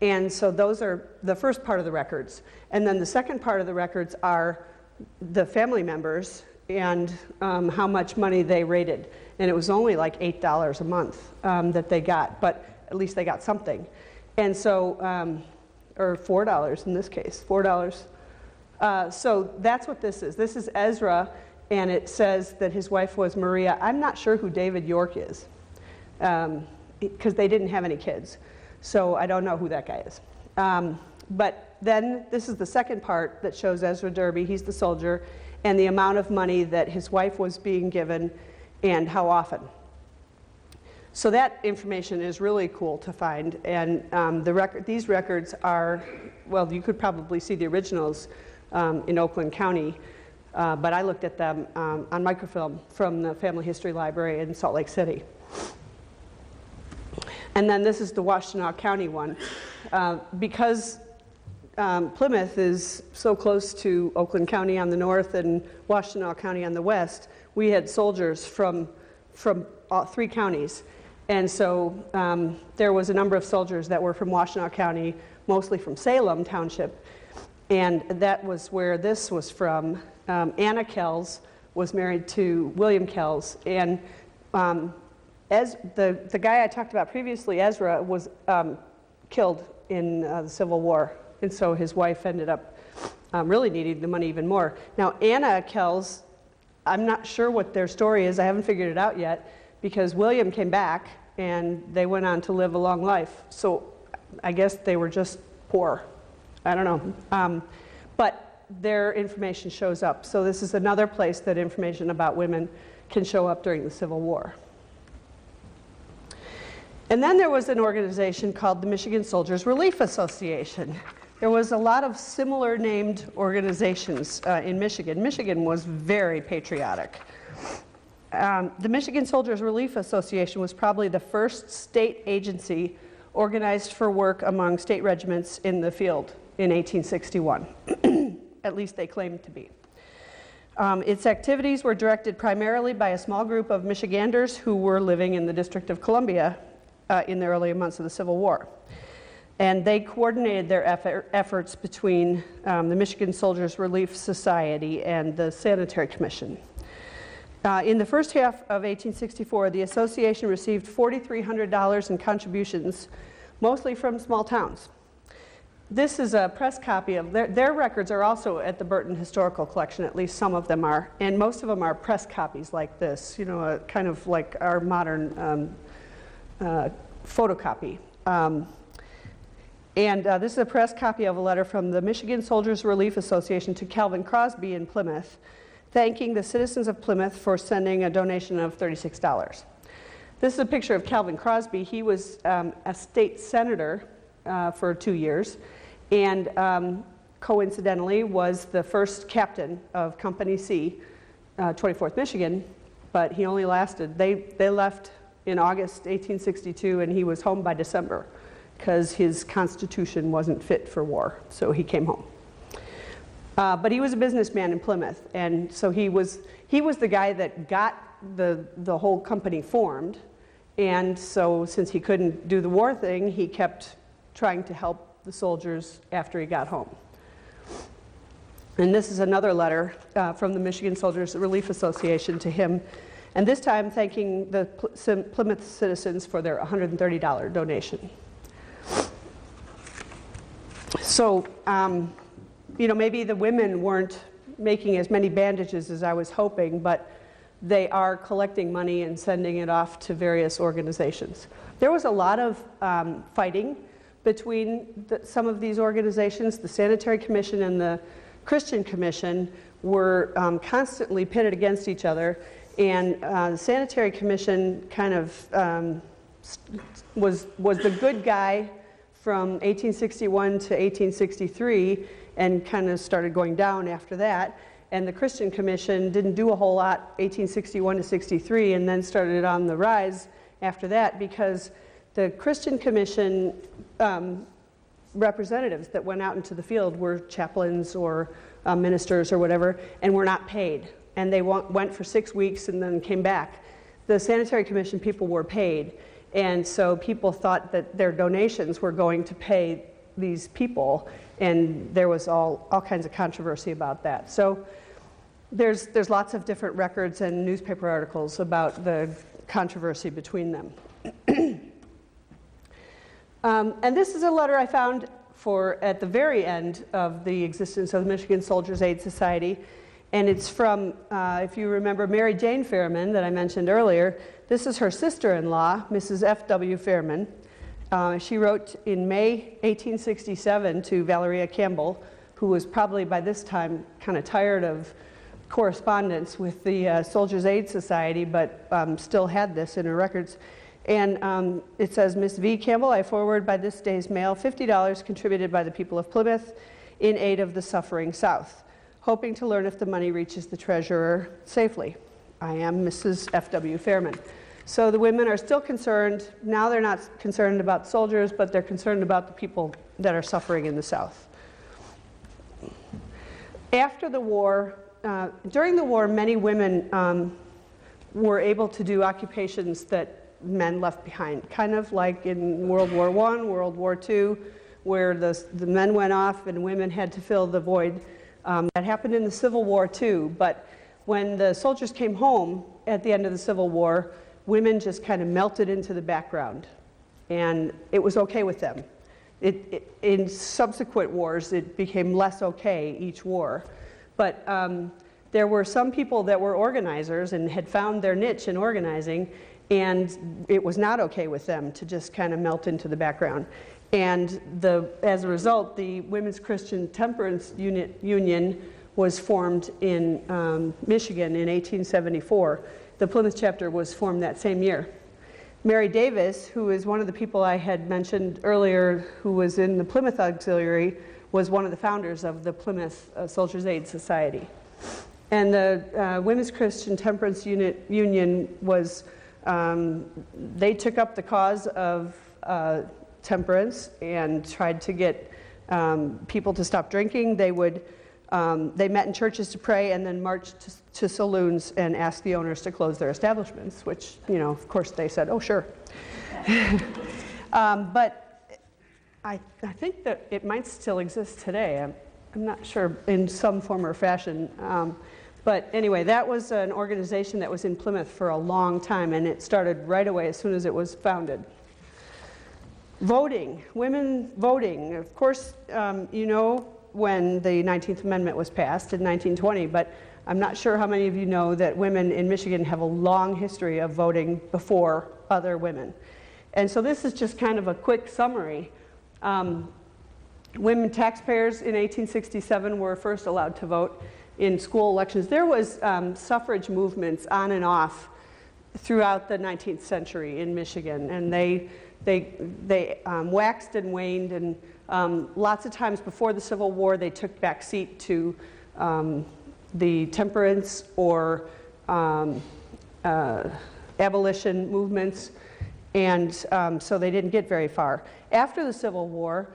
B: And so those are the first part of the records. And then the second part of the records are the family members and um, how much money they rated. And it was only like $8 a month um, that they got, but at least they got something. And so, um, or $4 in this case, $4. Uh, so that's what this is. This is Ezra, and it says that his wife was Maria. I'm not sure who David York is, because um, they didn't have any kids. So I don't know who that guy is. Um, but then this is the second part that shows Ezra Derby. He's the soldier, and the amount of money that his wife was being given and how often. So that information is really cool to find, and um, the record, these records are, well, you could probably see the originals um, in Oakland County, uh, but I looked at them um, on microfilm from the Family History Library in Salt Lake City. And then this is the Washtenaw County one. Uh, because um, Plymouth is so close to Oakland County on the north and Washtenaw County on the west, we had soldiers from, from all three counties. And so um, there was a number of soldiers that were from Washtenaw County, mostly from Salem Township. And that was where this was from. Um, Anna Kells was married to William Kells. And um, as the, the guy I talked about previously, Ezra, was um, killed in uh, the Civil War and so his wife ended up um, really needing the money even more. Now, Anna Kells, I'm not sure what their story is. I haven't figured it out yet because William came back and they went on to live a long life. So I guess they were just poor. I don't know. Um, but their information shows up. So this is another place that information about women can show up during the Civil War. And then there was an organization called the Michigan Soldiers Relief Association. There was a lot of similar named organizations uh, in Michigan. Michigan was very patriotic. Um, the Michigan Soldiers Relief Association was probably the first state agency organized for work among state regiments in the field in 1861. At least they claimed to be. Um, its activities were directed primarily by a small group of Michiganders who were living in the District of Columbia uh, in the early months of the Civil War. And they coordinated their effort, efforts between um, the Michigan Soldiers Relief Society and the Sanitary Commission. Uh, in the first half of 1864, the association received $4,300 in contributions, mostly from small towns. This is a press copy of their, their records are also at the Burton Historical Collection, at least some of them are, and most of them are press copies like this, you know, a, kind of like our modern um, uh, photocopy. Um, and uh, this is a press copy of a letter from the Michigan Soldiers Relief Association to Calvin Crosby in Plymouth, thanking the citizens of Plymouth for sending a donation of $36. This is a picture of Calvin Crosby. He was um, a state senator uh, for two years and um, coincidentally was the first captain of Company C, uh, 24th Michigan, but he only lasted, they, they left in August 1862 and he was home by December because his constitution wasn't fit for war, so he came home. Uh, but he was a businessman in Plymouth, and so he was, he was the guy that got the, the whole company formed. And so, since he couldn't do the war thing, he kept trying to help the soldiers after he got home. And this is another letter uh, from the Michigan Soldiers Relief Association to him, and this time thanking the Plymouth citizens for their $130 donation. So, um, you know, maybe the women weren't making as many bandages as I was hoping, but they are collecting money and sending it off to various organizations. There was a lot of um, fighting between the, some of these organizations, the Sanitary Commission and the Christian Commission, were um, constantly pitted against each other. And uh, the Sanitary Commission kind of um, was, was the good guy from 1861 to 1863 and kind of started going down after that. And the Christian Commission didn't do a whole lot 1861 to 63 and then started on the rise after that because the Christian Commission um, representatives that went out into the field were chaplains or uh, ministers or whatever, and were not paid. And they went for six weeks and then came back. The Sanitary Commission people were paid, and so people thought that their donations were going to pay these people, and there was all, all kinds of controversy about that. So there's, there's lots of different records and newspaper articles about the controversy between them. Um, and this is a letter I found for at the very end of the existence of the Michigan Soldiers Aid Society. And it's from, uh, if you remember, Mary Jane Fairman that I mentioned earlier. This is her sister in law, Mrs. F.W. Fairman. Uh, she wrote in May 1867 to Valeria Campbell, who was probably by this time kind of tired of correspondence with the uh, Soldiers Aid Society, but um, still had this in her records. And um, it says, Miss V. Campbell, I forward by this day's mail $50 contributed by the people of Plymouth in aid of the suffering South, hoping to learn if the money reaches the treasurer safely. I am Mrs. F.W. Fairman. So the women are still concerned. Now they're not concerned about soldiers, but they're concerned about the people that are suffering in the South. After the war, uh, during the war, many women um, were able to do occupations that men left behind, kind of like in World War I, World War II, where the, the men went off and women had to fill the void. Um, that happened in the Civil War too, but when the soldiers came home at the end of the Civil War, women just kind of melted into the background, and it was okay with them. It, it, in subsequent wars, it became less okay each war. But um, there were some people that were organizers and had found their niche in organizing, and it was not okay with them to just kind of melt into the background. And the, as a result, the Women's Christian Temperance Unit, Union was formed in um, Michigan in 1874. The Plymouth chapter was formed that same year. Mary Davis, who is one of the people I had mentioned earlier who was in the Plymouth Auxiliary, was one of the founders of the Plymouth uh, Soldiers Aid Society. And the uh, Women's Christian Temperance Unit, Union was um, they took up the cause of uh, temperance and tried to get um, people to stop drinking. They would um, they met in churches to pray and then marched to, to, saloons and asked the owners to close their establishments, which, you know, of course they said, oh, sure. um, but I, I, think that it might still exist today. I'm, I'm, not sure in some form or fashion. Um, But anyway, that was an organization that was in Plymouth for a long time, and it started right away as soon as it was founded. Voting, women voting. Of course, um, you know when the 19th Amendment was passed in 1920, but I'm not sure how many of you know that women in Michigan have a long history of voting before other women. And so this is just kind of a quick summary. Um, women taxpayers in 1867 were first allowed to vote in school elections. There was um, suffrage movements on and off throughout the 19th century in Michigan, and they they they um, waxed and waned, and um, lots of times before the Civil War, they took back seat to um, the temperance or um, uh, abolition movements, and um, so they didn't get very far. After the Civil War,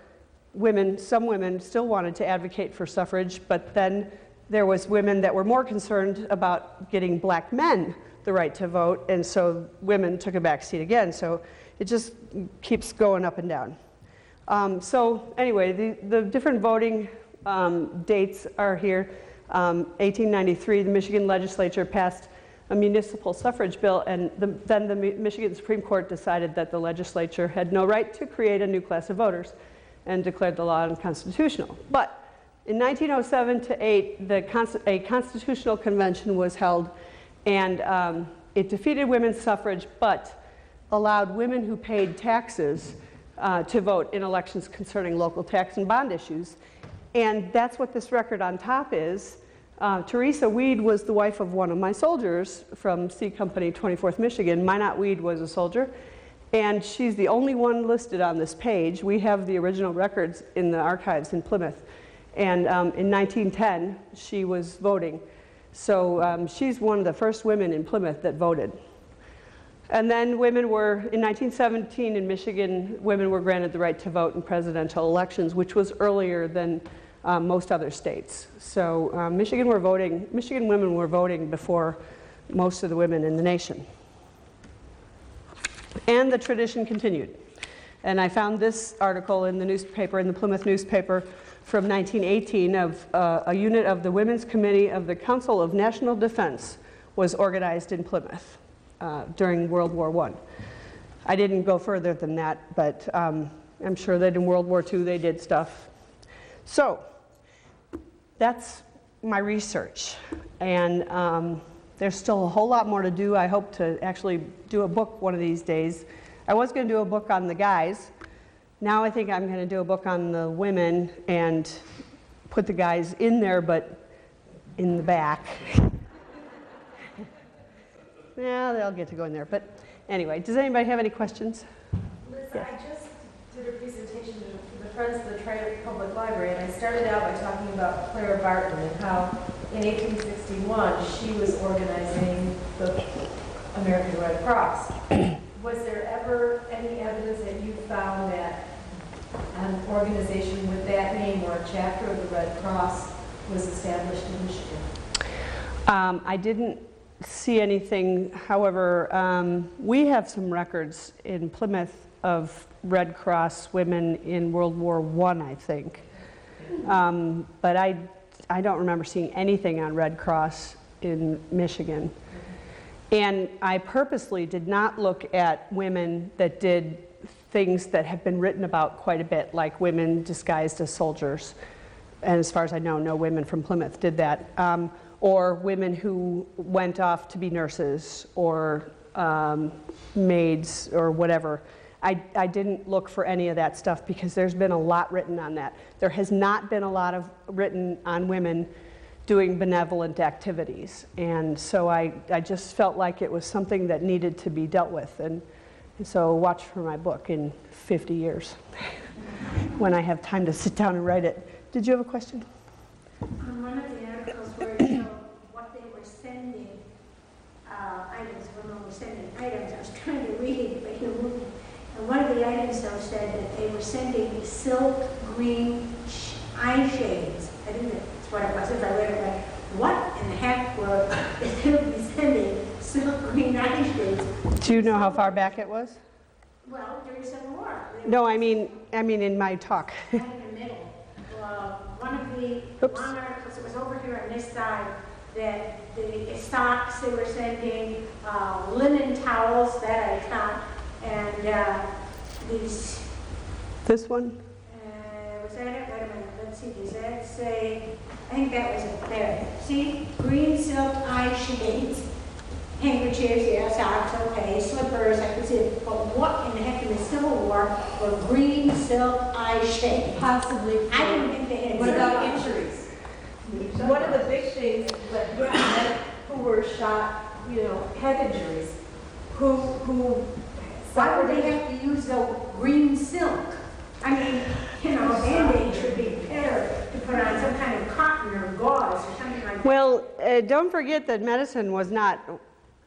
B: women, some women still wanted to advocate for suffrage, but then there was women that were more concerned about getting black men the right to vote, and so women took a back seat again. So it just keeps going up and down. Um, so anyway, the, the different voting um, dates are here. Um, 1893, the Michigan legislature passed a municipal suffrage bill, and the, then the Michigan Supreme Court decided that the legislature had no right to create a new class of voters and declared the law unconstitutional. But in 1907 to 8, the a constitutional convention was held, and um, it defeated women's suffrage, but allowed women who paid taxes uh, to vote in elections concerning local tax and bond issues. And that's what this record on top is. Uh, Teresa Weed was the wife of one of my soldiers from C Company 24th Michigan. Minot Weed was a soldier, and she's the only one listed on this page. We have the original records in the archives in Plymouth. And um, in 1910, she was voting. So um, she's one of the first women in Plymouth that voted. And then women were, in 1917 in Michigan, women were granted the right to vote in presidential elections, which was earlier than um, most other states. So um, Michigan were voting, Michigan women were voting before most of the women in the nation. And the tradition continued. And I found this article in the newspaper, in the Plymouth newspaper from 1918 of uh, a unit of the Women's Committee of the Council of National Defense was organized in Plymouth uh, during World War I. I didn't go further than that, but um, I'm sure that in World War II they did stuff. So that's my research. And um, there's still a whole lot more to do. I hope to actually do a book one of these days. I was going to do a book on the guys. Now I think I'm going to do a book on the women and put the guys in there, but in the back. yeah, they'll get to go in there. But anyway, does anybody have any questions?
C: Liz,
B: Yes.
C: I just did a presentation to the Friends of the Troy Public Library, and I started out by talking about Clara Barton and how in 1861 she was organizing the American Red Cross. Was there ever any evidence that you found that an organization with that name or a chapter of the Red Cross was established in Michigan?
B: Um, I didn't see anything, however, um, we have some records in Plymouth of Red Cross women in World War I, I think. Um, but I, I don't remember seeing anything on Red Cross in Michigan. And I purposely did not look at women that did things that have been written about quite a bit, like women disguised as soldiers. And as far as I know, no women from Plymouth did that. Um, or women who went off to be nurses or um, maids or whatever. I, I didn't look for any of that stuff because there's been a lot written on that. There has not been a lot of written on women doing benevolent activities. And so I, I just felt like it was something that needed to be dealt with. And, and so watch for my book in 50 years when I have time to sit down and write it. Did you have a question?
D: On one of the articles where it showed what they were sending, uh, items, women were sending items, I was trying to read it, but you moved. And one of the items though said that they were sending silk green eye shades. I think that's what it was, if I read it right. What in the heck were, they would be sending silk green eye shades?
B: Do you know how far back it was?
D: Well, during Civil War.
B: No, I mean, I mean in my talk.
D: Right in the middle. Uh, One of the
B: Oops.
D: articles, it was over here on this side, that the socks they were sending, uh, linen towels, that I found, and uh, these,
B: This one?
D: uh, was that it? Wait a minute, let's see, does that say, I think that was it there. See, green silk eye shades, handkerchiefs, yeah, socks, okay, slippers, I could see it, but what in the heck in the Civil War were green silk eye shades?
A: Possibly.
D: I didn't think they had.
A: What about injuries? One of the big things, that men who were shot, you know, head injuries, who, who
D: Why would
A: suffered
D: they have to use the green silk? I mean, you know, a Band-Aid should be better to put on some kind of cotton or gauze or something like that.
B: Well, uh, don't forget that medicine was not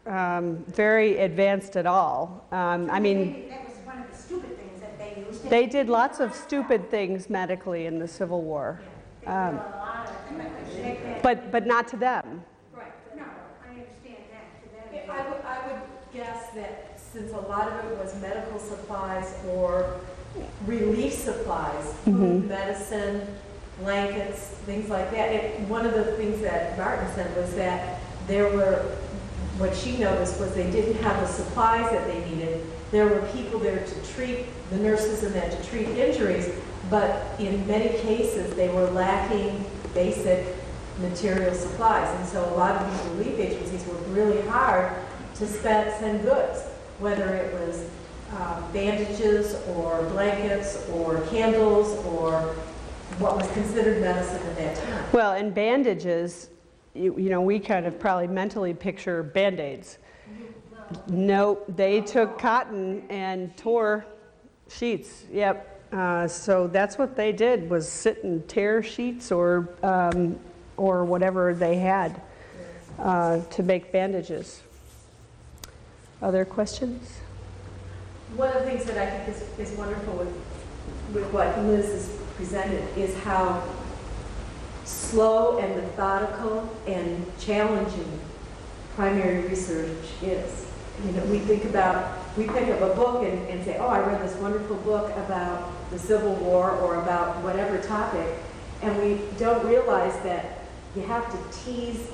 B: um, very advanced at all. Um, I mean,
D: That was one of the stupid things that they used.
B: they did lots of stupid things medically in the Civil War,
D: They did a
B: um,
D: lot of things.
B: but, but not to them.
A: Right.
D: No, I understand that. to them.
A: I would, I would guess that since a lot of it was medical supplies or relief supplies, food, medicine, blankets, things like that, it, one of the things that Barton said was that there were, what she noticed was they didn't have the supplies that they needed. There were people there to treat, the nurses and that to treat injuries, but in many cases, they were lacking basic material supplies. And so a lot of these relief agencies worked really hard to spend, send goods, whether it was um, bandages or blankets or candles or what was considered medicine at that time.
B: Well, and bandages, you, you know, we kind of probably mentally picture Band-Aids. No, they took cotton and tore sheets, yep. Uh, so that's what they did, was sit and tear sheets or, um, or whatever they had uh, to make bandages. Other questions?
A: One of the things that I think is, is wonderful with, with what Liz has presented is how slow and methodical and challenging primary research is. You know, we think about, we pick up a book and, and say, oh, I read this wonderful book about the Civil War or about whatever topic, and we don't realize that you have to tease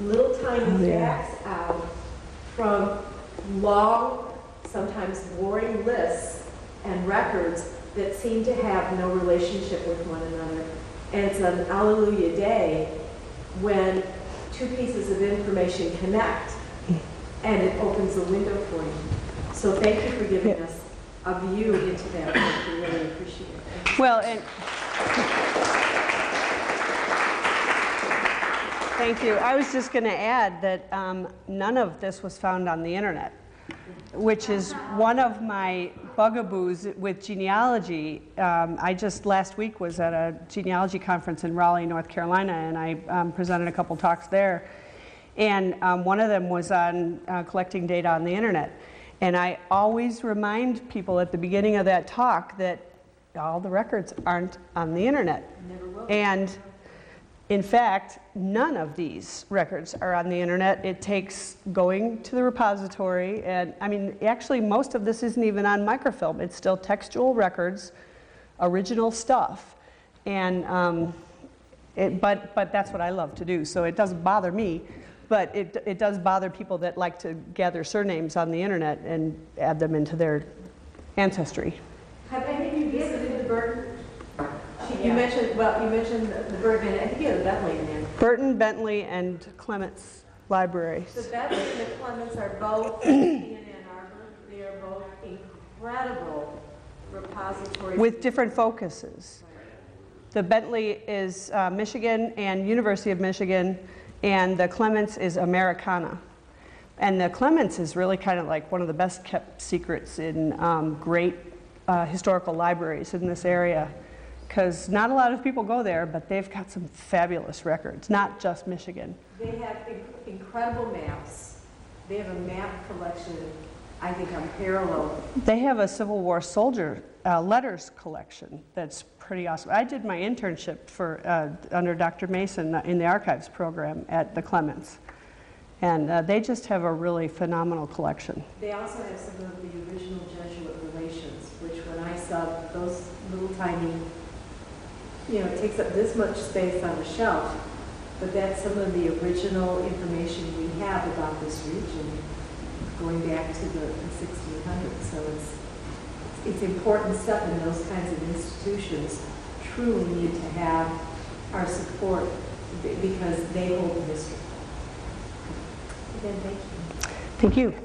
A: little tiny
B: yeah.
A: facts out from long, sometimes boring lists and records that seem to have no relationship with one another. And it's an Alleluia day when two pieces of information connect and it opens a window for you. So thank you for giving
B: Yeah.
A: us a view into that. work. We really appreciate it.
B: Well, and. Thank you. I was just going to add that um, none of this was found on the internet, which is one of my bugaboos with genealogy. Um, I just last week was at a genealogy conference in Raleigh, North Carolina, and I um, presented a couple talks there. And um, one of them was on uh, collecting data on the internet. And I always remind people at the beginning of that talk that all the records aren't on the internet.
A: Never will.
B: And in fact, none of these records are on the internet. It takes going to the repository, and I mean, actually, most of this isn't even on microfilm. It's still textual records, original stuff. And, um, it, but, but that's what I love to do, so it doesn't bother me. But it, it does bother people that like to gather surnames on the internet and add them into their ancestry.
A: Have any of you visited the Burton? You mentioned, well, you mentioned the the Burton, I think you have the Bentley in there.
B: Burton, Bentley, and Clements Libraries.
A: The Bentley and the Clements are both in Ann Arbor. They are both incredible repositories.
B: with different focuses. The Bentley is uh, Michigan and University of Michigan, and the Clements is Americana. And the Clements is really kind of like one of the best kept secrets in um, great uh, historical libraries in this area, because not a lot of people go there, but they've got some fabulous records, not just Michigan.
A: They have inc- incredible maps. They have a map collection, I think, unparalleled.
B: They have a Civil War soldier uh, letters collection that's pretty awesome. I did my internship for uh, under Dr. Mason in the archives program at the Clements, and uh, they just have a really phenomenal collection.
A: They also have some of the original Jesuit relations, which when I saw those little tiny, you know, it takes up this much space on the shelf. but that's some of the original information we have about this region, going back to the sixteen hundreds. So it's, it's important stuff, and those kinds of institutions truly need to have our support because they hold the history. Again, thank you.
B: Thank you.